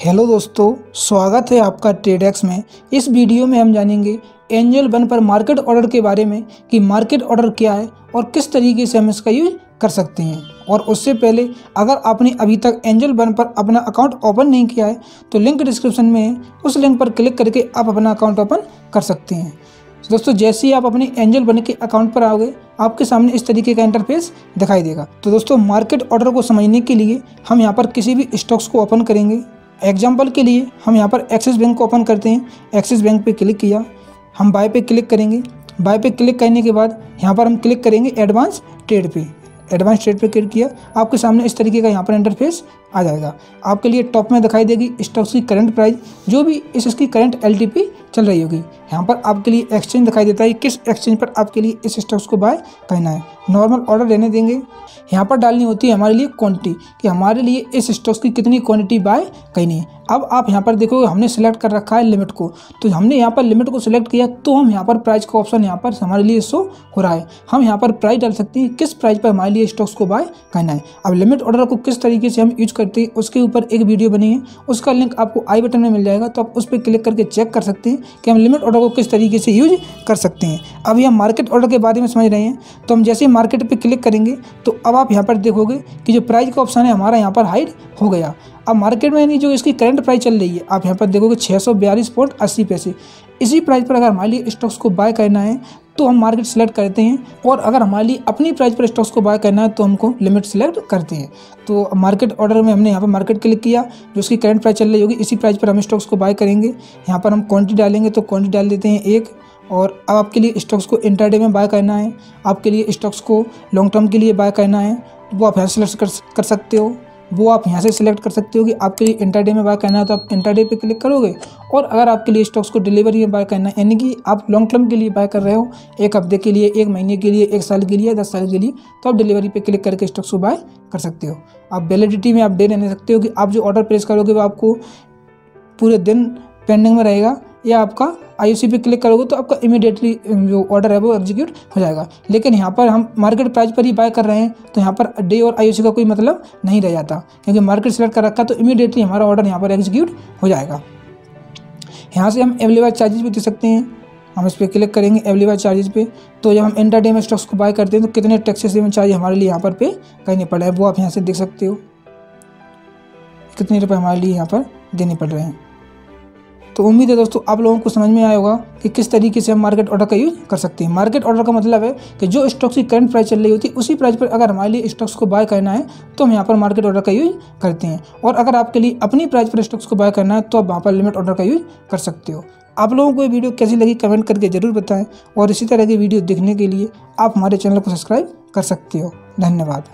Hello दोस्तों, स्वागत है आपका ट्रेडेक्स में। इस वीडियो में हम जानेंगे एंजल वन पर मार्केट ऑर्डर के बारे में कि मार्केट ऑर्डर क्या है और किस तरीके से हम इसका यूज़ कर सकते हैं। और उससे पहले, अगर आपने अभी तक एंजल वन पर अपना अकाउंट ओपन नहीं किया है तो लिंक डिस्क्रिप्शन में है। उस लिंक पर क्लिक करके आप अपना अकाउंट ओपन कर सकते हैं। दोस्तों, जैसे ही आप अपने एंजल बन के अकाउंट पर आओगे, आपके सामने इस तरीके का इंटरफेस दिखाई देगा। तो दोस्तों, मार्केट ऑर्डर को समझने के लिए हम यहाँ पर किसी भी स्टॉक्स को ओपन करेंगे। एग्ज़ाम्पल के लिए हम यहाँ पर एक्सिस बैंक को ओपन करते हैं। एक्सिस बैंक पर क्लिक किया। हम बाय पे क्लिक करेंगे। बाय पे क्लिक करने के बाद यहाँ पर हम क्लिक करेंगे एडवांस ट्रेड पे। एडवांस ट्रेड पर क्लिक किया, आपके सामने इस तरीके का यहाँ पर इंटरफेस आ जाएगा। आपके लिए टॉप में दिखाई देगी स्टॉक्स की करंट प्राइस जो भी इस इसकी करंट एलटीपी चल रही होगी। यहाँ पर आपके लिए एक्सचेंज दिखाई देता है किस एक्सचेंज पर आपके लिए इस स्टॉक्स को बाय करना है। नॉर्मल ऑर्डर लेने देंगे। यहाँ पर डालनी होती है हमारे लिए क्वांटिटी कि हमारे लिए इस स्टॉक्स की कितनी क्वांटिटी बाय करनी है। अब आप यहाँ पर देखोगे, हमने सेलेक्ट कर रखा है लिमिट को। तो हमने यहाँ पर लिमिट को सिलेक्ट किया तो हम यहाँ पर प्राइस का ऑप्शन यहाँ पर हमारे लिए शो हो रहा है। हम यहाँ पर प्राइस डाल सकते हैं, किस प्राइस पर हमारे लिए स्टॉक्स को बाय करना है। अब लिमिट ऑर्डर को किस तरीके से हम यूज़ करते हैं, उसके ऊपर एक वीडियो बनी है। उसका लिंक आपको आई बटन में मिल जाएगा तो आप उस पर क्लिक करके चेक कर सकते हैं कि हम लिमिट ऑर्डर को किस तरीके से यूज़ कर सकते हैं। अभी हम मार्केट ऑर्डर के बारे में समझ रहे हैं तो हम जैसे ही मार्केट पर क्लिक करेंगे तो अब आप यहाँ पर देखोगे कि जो प्राइस का ऑप्शन है, हमारा यहाँ पर हाइड हो गया। अब मार्केट में नहीं जो इसकी करंट प्राइस चल रही है, आप यहाँ पर देखोगे छः सौ बयालीस पॉइंट अस्सी पैसे। इसी प्राइस पर अगर हमारे लिए स्टॉक्स को बाय करना है तो हम मार्केट सेलेक्ट करते हैं, और अगर हमारे लिए अपनी प्राइस पर स्टॉक्स को बाय करना है तो हमको लिमिट सेलेक्ट करते हैं। तो मार्केट ऑर्डर में हमने यहाँ पर मार्केट क्लिक किया, जो उसकी करंट प्राइस चल रही होगी, इसी प्राइस पर हम स्टॉक्स को बाय करेंगे। यहाँ पर हम क्वान्टिटी डालेंगे तो क्वान्टिटी डाल देते हैं एक, और अब आपके लिए स्टॉक्स को इंटरडे में बाय करना है। आपके लिए स्टॉक्स को लॉन्ग टर्म के लिए बाय करना है, वो आप यहाँ सेलेक्ट कर सकते हो। वो आप यहाँ से सिलेक्ट कर सकते हो कि आपके लिए इंटरडे में बाय करना है तो आप इंटरडे पे क्लिक करोगे। और अगर आपके लिए स्टॉक्स को डिलीवरी में बाय करना है, यानी कि आप लॉन्ग टर्म के लिए बाय कर रहे हो, एक हफ़्ते के लिए, एक महीने के लिए, एक साल के लिए, दस साल के लिए तो आप डिलीवरी पे क्लिक करके स्टॉक्स को बाय कर सकते हो। आप वैलिडिटी में आप डे रहने सकते हो कि आप जो ऑर्डर प्लेस करोगे वो आपको पूरे दिन पेंडिंग में रहेगा या आपका आई पे क्लिक करोगे तो आपका इमीडिएटली जो ऑर्डर है वो एग्जीक्यूट हो जाएगा। लेकिन यहाँ पर हम मार्केट प्राइस पर ही बाय कर रहे हैं तो यहाँ पर डे और आई का कोई मतलब नहीं रह जाता। क्योंकि मार्केट सेलेक्ट कर रखा तो इमीडिएटली हमारा ऑर्डर यहाँ पर एग्जीक्यूट हो जाएगा। यहाँ से हम अवेलेबल चार्जेस भी दे सकते हैं। हम इस पर क्लिक करेंगे अवेलेबल चार्जेस पे। तो जब हम इंटर डे में स्टॉक्स को बाय करते हैं तो कितने टैक्सेस में चार्ज हमारे लिए यहाँ पर पे करने पड़ रहे हैं, वो आप यहाँ से देख सकते हो। कितने रुपए हमारे लिए यहाँ पर देने पड़ रहे हैं। तो उम्मीद है दोस्तों, आप लोगों को समझ में आया होगा कि किस तरीके से हम मार्केट ऑर्डर का यूज़ कर सकते हैं। मार्केट ऑर्डर का मतलब है कि जो स्टॉक्स की करंट प्राइस चल रही होती है उसी प्राइस पर अगर हमारे लिए स्टॉक्स को बाय करना है तो हम यहाँ पर मार्केट ऑर्डर का यूज़ करते हैं। और अगर आपके लिए अपनी प्राइस पर स्टॉक्स को बाय करना है तो आप वहाँ पर लिमिट ऑर्डर का यूज़ कर सकते हो। आप लोगों को ये वीडियो कैसी लगी कमेंट करके ज़रूर बताएँ। और इसी तरह की वीडियो देखने के लिए आप हमारे चैनल को सब्सक्राइब कर सकते हो। धन्यवाद।